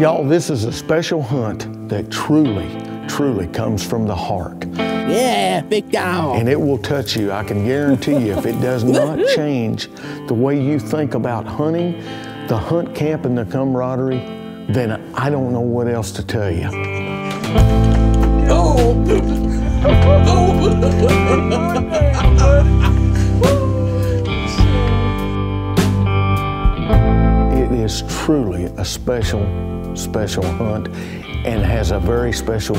Y'all, this is a special hunt that truly, truly comes from the heart. Yeah, big dog. And it will touch you. I can guarantee you, if it does not change the way you think about hunting, the hunt camp, and the camaraderie, then I don't know what else to tell you. Oh. It is truly a special, special hunt and has a very special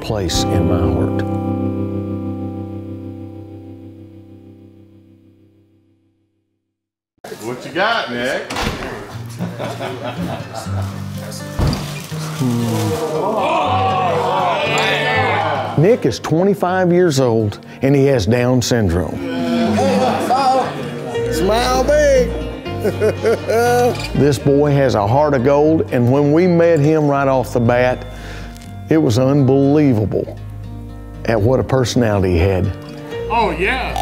place in my heart. What you got, Nick? Nick is 25 years old and he has Down syndrome. Smile big. This boy has a heart of gold, and when we met him right off the bat, it was unbelievable at what a personality he had. Oh, yeah.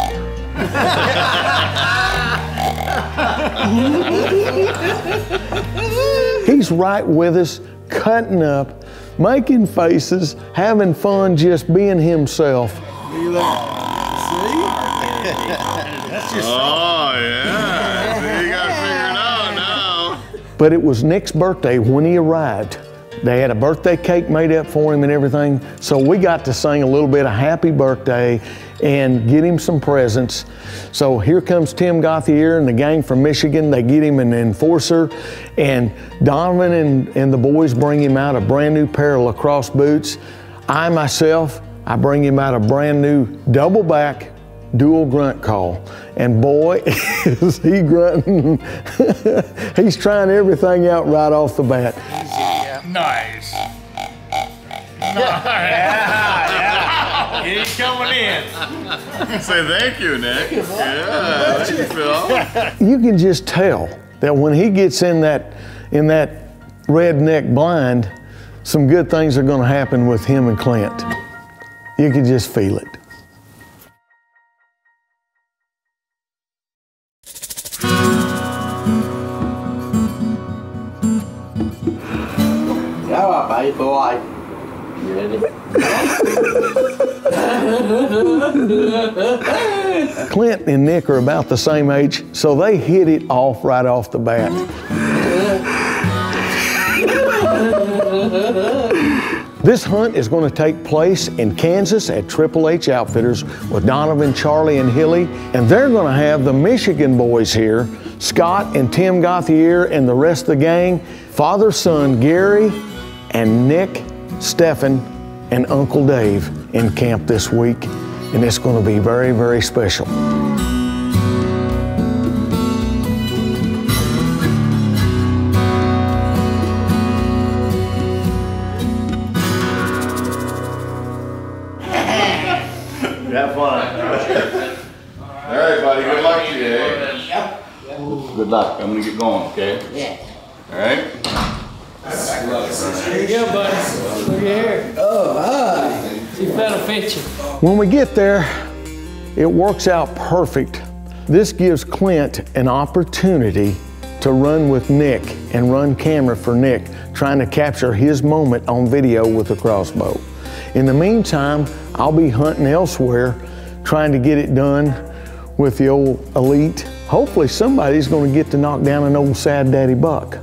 He's right with us, cutting up, making faces, having fun, just being himself. Oh, yeah. See, you got it out now. But it was Nick's birthday when he arrived. They had a birthday cake made up for him and everything. So we got to sing a little bit of happy birthday and get him some presents. So here comes Tim Gauthier and the gang from Michigan. They get him an enforcer, and Donovan and, and the boys bring him out a brand new pair of lacrosse boots. I myself, I bring him out a brand new double back dual grunt call. And boy, is he grunting. He's trying everything out right off the bat. Nice. yeah, yeah. He's coming in. Say thank you, Nick. Yeah, thank you, Phil. You can just tell that when he gets in that in that redneck blind, some good things are going to happen with him and Clint. You can just feel it. Clint and Nick are about the same age, so they hit it off right off the bat. This hunt is going to take place in Kansas at Triple H Outfitters with Donovan, Charlie, and Hilly, and they're going to have the Michigan boys here, Scott and Tim Gauthier and the rest of the gang, father, son Gary, and Nick, Stephan, and Uncle Dave in camp this week, and it's going to be very, very special. Have fun. All right, buddy. Good luck to you. eh? Good luck. I'm gonna get going. Okay. Yeah. All right. There you go, buddy. Look at here. Oh, hi. She found a picture. When we get there, it works out perfect. This gives Clint an opportunity to run with Nick and run camera for Nick, trying to capture his moment on video with a crossbow. In the meantime, I'll be hunting elsewhere, trying to get it done with the old elite. Hopefully, somebody's going to get to knock down an old sad daddy buck.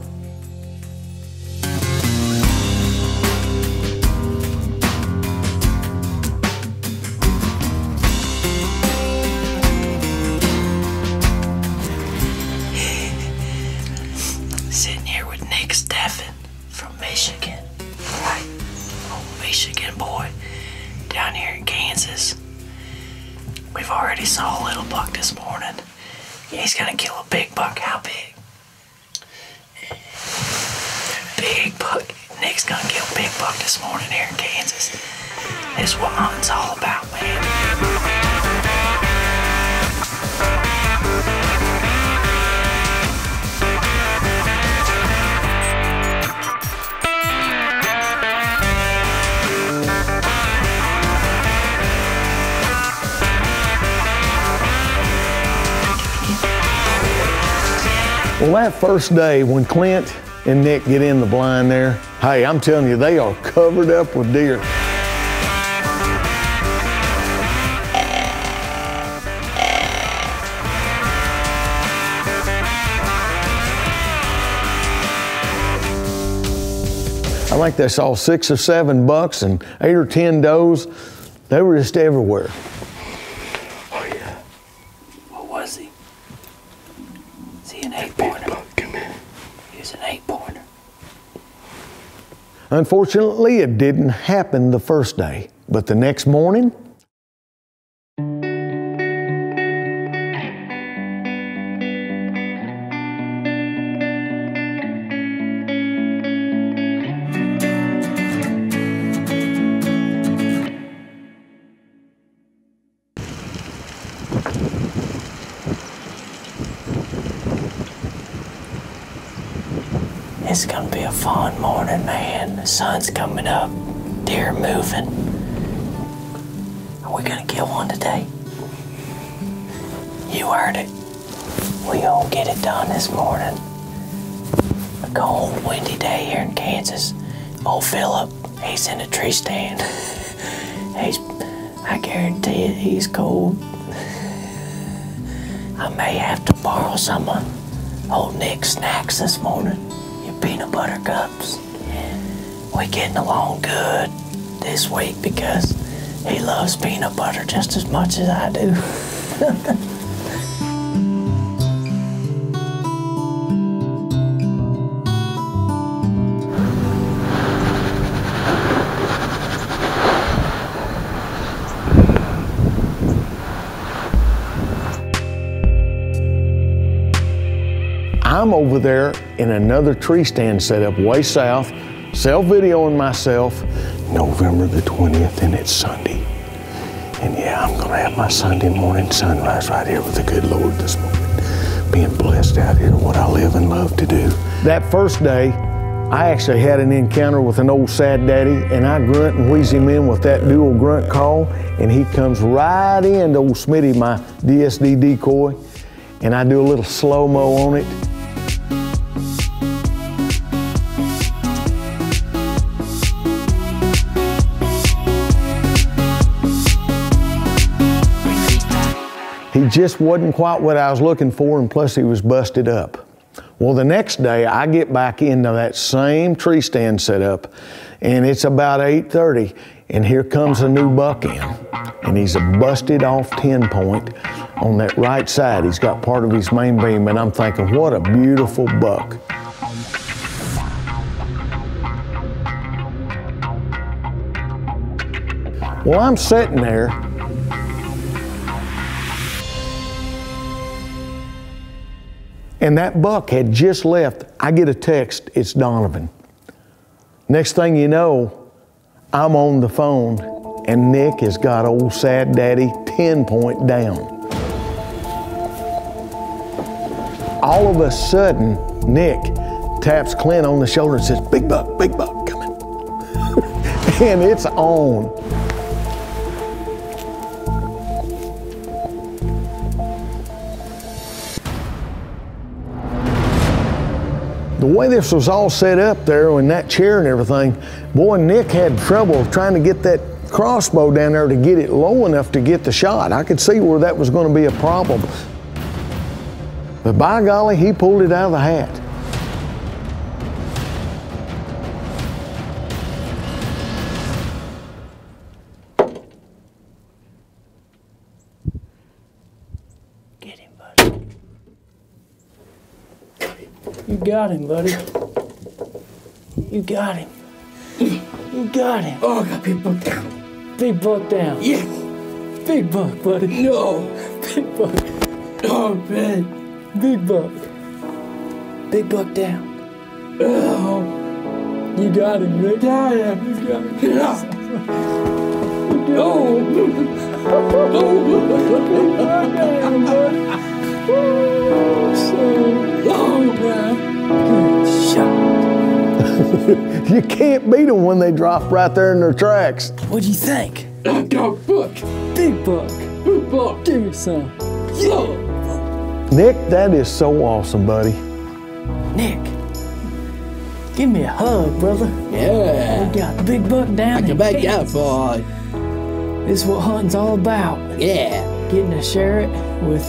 Michigan boy down here in Kansas. We've already saw a little buck this morning. He's gonna kill a big buck. How big? Big buck. Nick's gonna kill a big buck this morning here in Kansas. This is what hunting's all about, man. That first day when Clint and Nick get in the blind there. Hey, I'm telling you, they are covered up with deer. I think they saw six or seven bucks and eight or ten does. They were just everywhere. What was he? Is he an eight pointer? He was an eight pointer. Unfortunately, it didn't happen the first day, but the next morning, It's gonna be a fun morning, man. The sun's coming up, deer moving. Are we gonna kill one today? You heard it. We gonna get it done this morning. A cold, windy day here in Kansas. Old Philip, he's in a tree stand. he's, I guarantee it, he's cold. I may have to borrow some of old Nick's snacks this morning. Peanut butter cups. We're getting along good this week because he loves peanut butter just as much as I do. I'm over there in another tree stand set up way south, self videoing myself. November the 20th, and it's Sunday. And yeah, I'm gonna have my Sunday morning sunrise right here with the good Lord this morning. Being blessed out here, what I live and love to do. That first day, I actually had an encounter with an old sad daddy, and I grunt and wheeze him in with that dual grunt call, and he comes right into old Smitty, my DSD decoy, and I do a little slow mo on it. Just wasn't quite what I was looking for, and plus he was busted up. Well, the next day I get back into that same tree stand setup, and it's about 8:30, and here comes a new buck in, and he's a busted off 10 point on that right side. He's got part of his main beam, and I'm thinking, what a beautiful buck. Well, I'm sitting there And that buck had just left. I get a text, it's Donovan. Next thing you know, I'm on the phone and Nick has got old sad daddy 10 point down. All of a sudden, Nick taps Clint on the shoulder and says, Big buck, big buck coming. and it's on. Way this was all set up there in that chair and everything, boy, Nick had trouble trying to get that crossbow down there to get it low enough to get the shot. I could see where that was going to be a problem. But by golly, he pulled it out of the hat. Get him, buddy. You got him, buddy. You got him. You got him. Oh, I got big buck down. Big buck down. Yes. Big buck, buddy. No. Big buck. Oh, man. Big buck. Big buck down. Oh. You got him, Rick. Yeah, yeah. You got him. Yeah. Oh. Oh, You can't beat them when they drop right there in their tracks. What'd you think? I got buck. Big buck. Big buck. Give me some. Yeah. Nick, that is so awesome, buddy. Nick, Give me a hug, brother. Yeah. We got the big buck down Come in back out, Kansas. boy. This is what hunting's all about. Yeah. Getting to share it with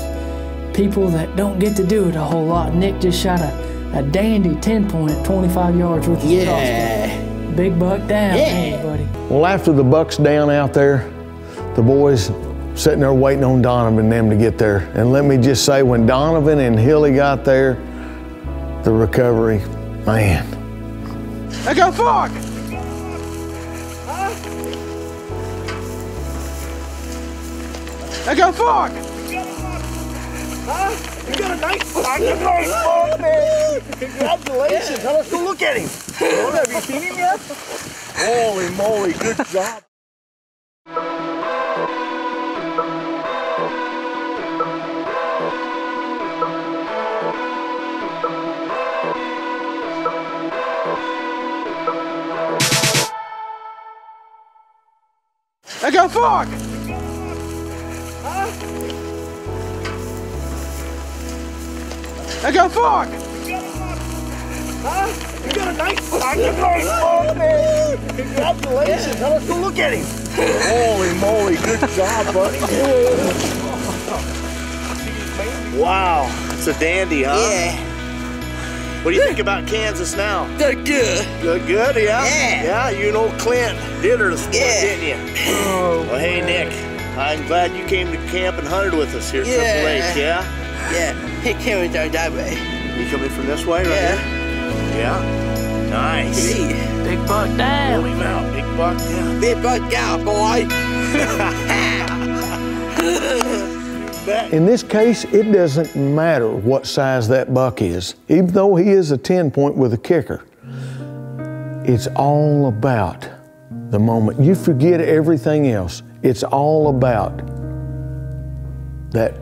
people that don't get to do it a whole lot. Nick just shot a, a dandy 10 point at 25 yards with his crossbow. Big buck down, Yeah. ain't buddy. Well, after the buck's down out there, the boys sitting there waiting on Donovan and them to get there. And let me just say, when Donovan and Hilly got there, the recovery, man. I got fuck. I got fuck. You got a nice. You got a nice buck, oh, man. Congratulations. Now let's go look at him. Oh, have you seen him yet? Holy moly, good job. I got fuck. I got fuck. You got a nice buck. You got a nice buck, man. Congratulations. Let's go look at him. Holy moly, good job, buddy. Wow, it's a dandy, huh? Yeah. What do you think about Kansas now? They're good. Good, good, yeah? Yeah. Yeah, you know Clint did her this morning, Yeah. didn't you? Oh, well, hey, Nick, I'm glad you came to camp and hunted with us here at Triple Yeah. H, yeah? Yeah. He came down that way. You coming from this way, right Yeah. here? Yeah? Nice. Big buck down. Pull him out, big buck, yeah. Big buck out, boy. In this case, it doesn't matter what size that buck is, even though he is a 10 point with a kicker. It's all about the moment. You forget everything else. It's all about that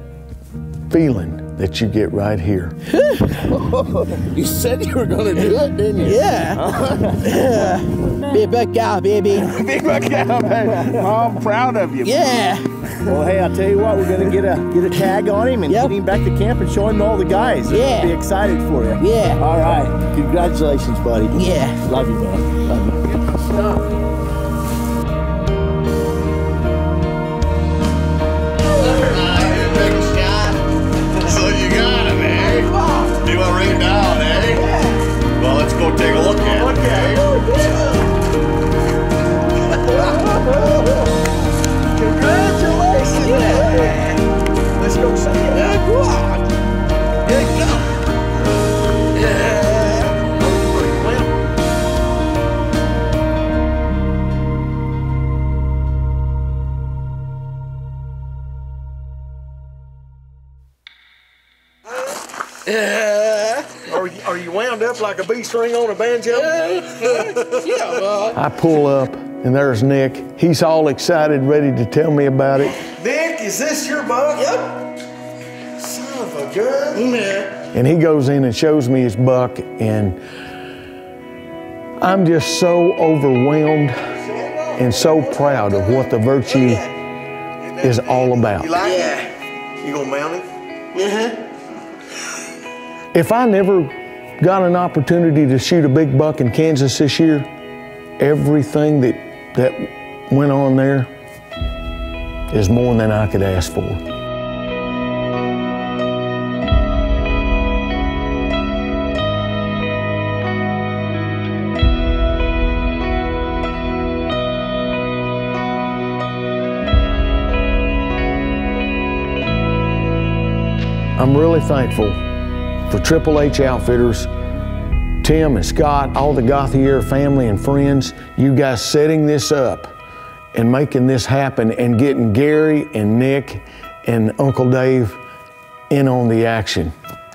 feeling that you get right here. You said you were gonna do it, didn't you? Yeah. Big buck out, baby. Big buck out, man. I'm proud of you. Yeah. Well, hey, I'll tell you what, we're gonna get a get a tag on him and Yep. get him back to camp and show him to all the guys. They're Yeah. be excited for you. Yeah. All right. Congratulations, buddy. Yeah. Love you, man. Love you. So up like a bee string on a banjo? I pull up, and there's Nick. He's all excited, ready to tell me about it. Nick, is this your buck? Yep. Son of a gun. Mm, yeah. And he goes in and shows me his buck, and I'm just so overwhelmed and so proud of what the virtue is all about. You like it? You gonna mount it? Mm-hmm. If I never got an opportunity to shoot a big buck in Kansas this year, everything that that went on there is more than I could ask for. I'm really thankful for Triple H Outfitters, Tim and Scott, all the Gauthier family and friends, you guys setting this up and making this happen and getting Gary and Nick and Uncle Dave in on the action.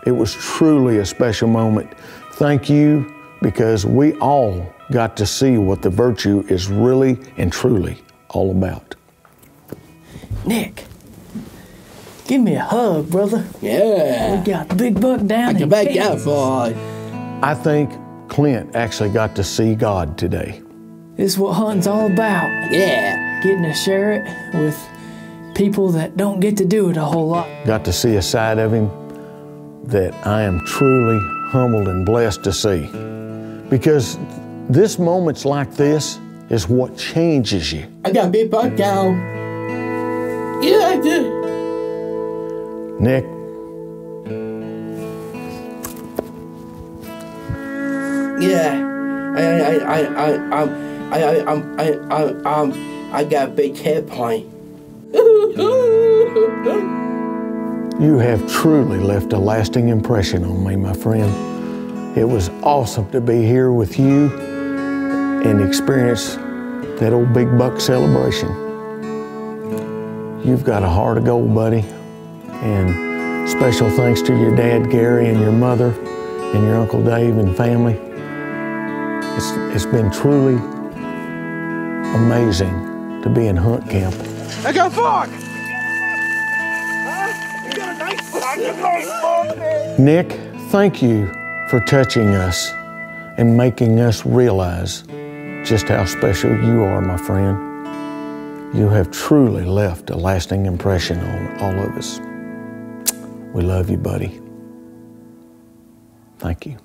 It was truly a special moment. Thank you because we all got to see what the virtue is really and truly all about. Nick, give me a hug, brother. Yeah. We got the big buck down Come in back out, Kansas. boy. I think Clint actually got to see God today. This is what hunting's all about. Yeah. Getting to share it with people that don't get to do it a whole lot. got to see a side of him that I am truly humbled and blessed to see. because this moments like this is what changes you. I got a big buck down. Yeah, I did. Nick, Yeah. I I I I um I I um I I um I got a big head point. you have truly left a lasting impression on me, my friend. It was awesome to be here with you and experience that old big buck celebration. You've got a heart of gold, buddy. And special thanks to your dad, Gary, and your mother, and your Uncle Dave and family. It's, it's been truly amazing to be in hunt camp. I got fuck! You got a nice. You nice buck, man. Nick, thank you for touching us and making us realize just how special you are, my friend. You have truly left a lasting impression on all of us. We love you, buddy. Thank you.